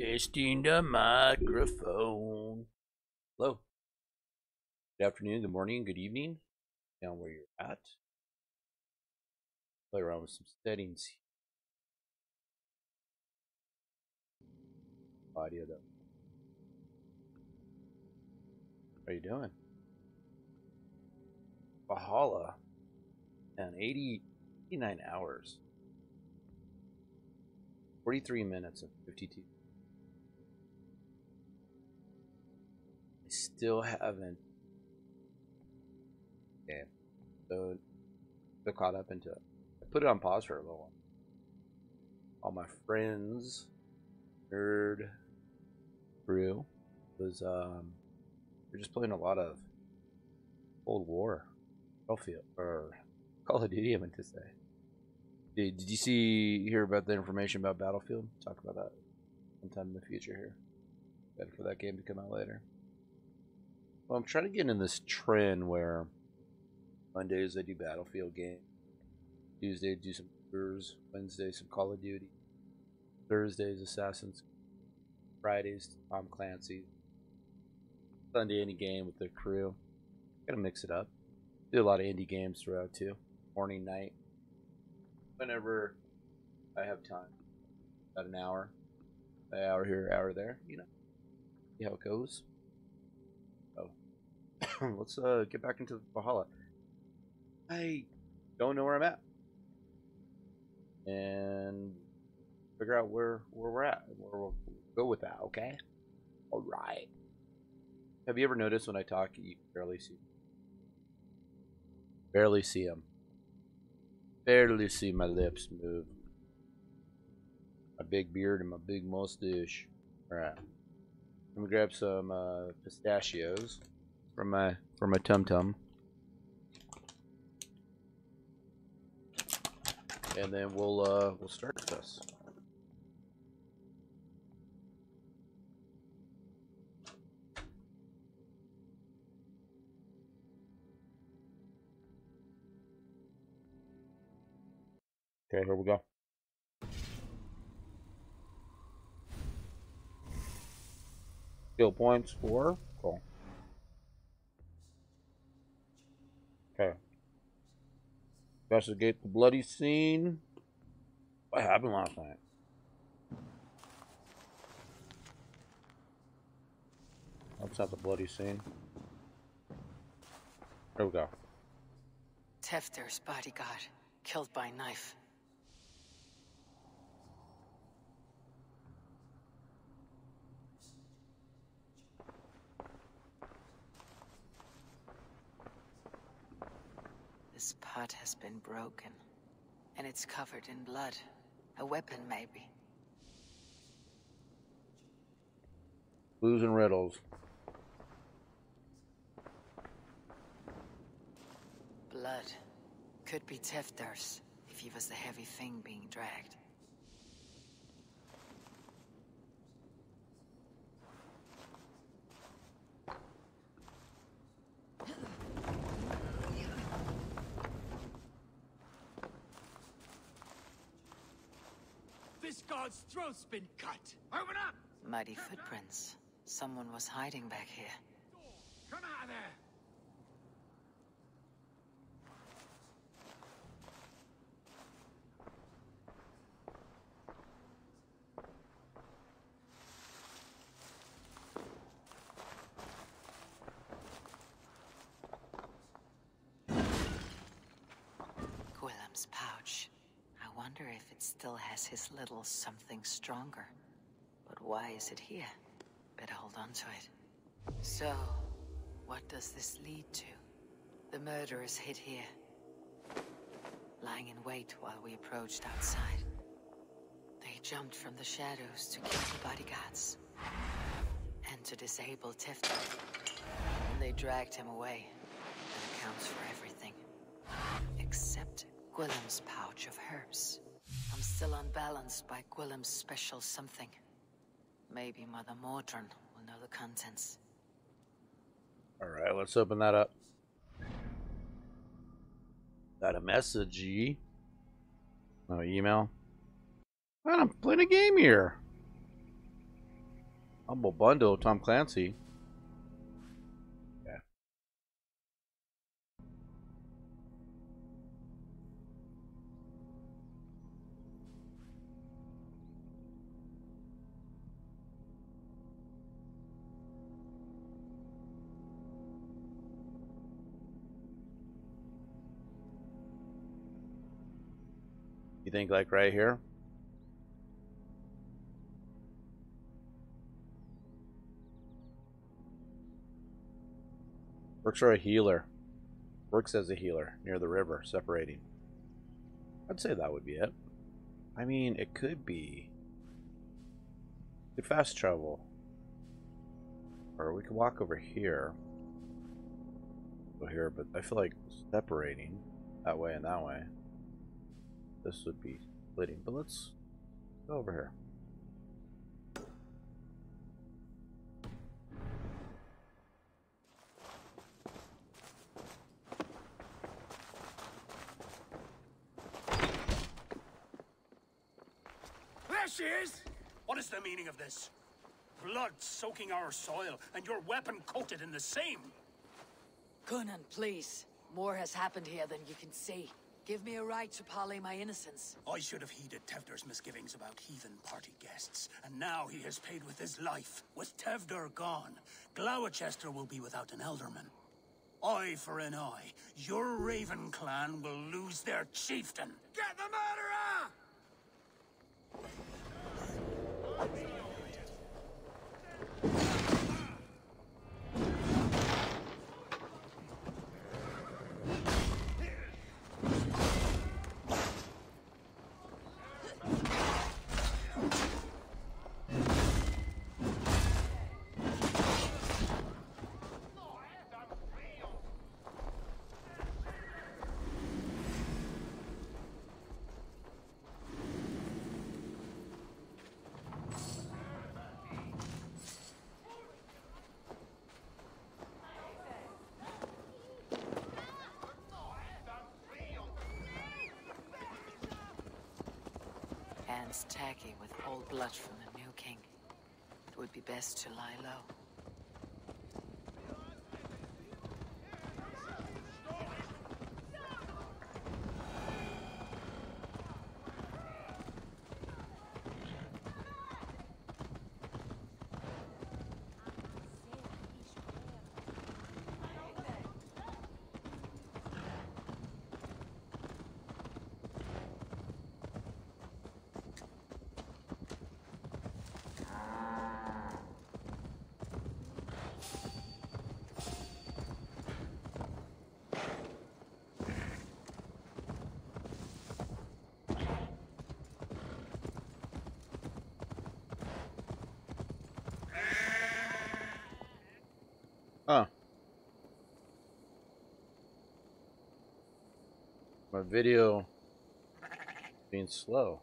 Testing the microphone. Hello. Good afternoon, good morning, good evening, down where you're at. Play around with some settings. Audio though. How you doing? Valhalla. And 80, 89 hours. 43 minutes of 52. Still haven't. Okay. So, still caught up into it. I put it on pause for a little while. All my friends, nerd, Brew, was, um, we're just playing a lot of Cold War, Battlefield, or Call of Duty, I meant to say. Did, did you see hear about the information about Battlefield? Talk about that sometime in the future here. Better for that game to come out later. Well, I'm trying to get in this trend where Mondays I do Battlefield game, Tuesday I do some Tours, Wednesday some Call of Duty, Thursdays Assassin's, Fridays Tom Clancy, Sunday any game with the crew. Gotta mix it up. Do a lot of indie games throughout too. Morning, night. Whenever I have time. About an hour. An hour here, hour there, you know. See how it goes. Let's uh get back into Valhalla. I don't know where I'm at. And figure out where where we're at. Where we'll go with that, okay? Alright. Have you ever noticed when I talk, you barely see, barely see them, barely see my lips move, my big beard and my big mustache. All right, let me grab some uh, pistachios from my from my tum tum, and then we'll uh, we'll start this. Okay, here we go. Skill points for Okay. Investigate the bloody scene. What happened last night? That's not the bloody scene. Here we go. Tewdwr's bodyguard, killed by knife. This pot has been broken, and it's covered in blood. A weapon, maybe. Clues and riddles. Blood. Could be Tewdwr's, if he was the heavy thing being dragged. This god's throat's been cut. Open up! Muddy footprints. Someone was hiding back here. Come out of there! Gwilym's pouch. I wonder if it still has his little something stronger. But why is it here? Better hold on to it. So, what does this lead to? The murderers hid here. Lying in wait while we approached outside. They jumped from the shadows to kill the bodyguards. And to disable Tewdwr. And they dragged him away. That accounts for everything. Except Gwilym's pouch of herbs. I'm still unbalanced by Gwilym's special something. Maybe Mother Modron will know the contents. All right, let's open that up. Got a message. No email. Man, I'm playing a game here. Humble bundle, Tom Clancy. You think like right here? Works for a healer. Works as a healer near the river, separating. I'd say that would be it. I mean, it could be. Could fast travel. Or we could walk over here. Go here, but I feel like separating that way and that way. This would be splitting, but let's go over here. There she is! What is the meaning of this? Blood soaking our soil, and your weapon coated in the same. Cynon, please. More has happened here than you can see. Give me a right to parley my innocence. I should have heeded Tewdwr's misgivings about heathen party guests, and now he has paid with his life. With Tewdwr gone, Gloucester will be without an ealdorman. Eye for an eye, your Raven clan will lose their chieftain. Get the murderer! Hands tacky with old blood from the new king. It would be best to lie low. My video being slow.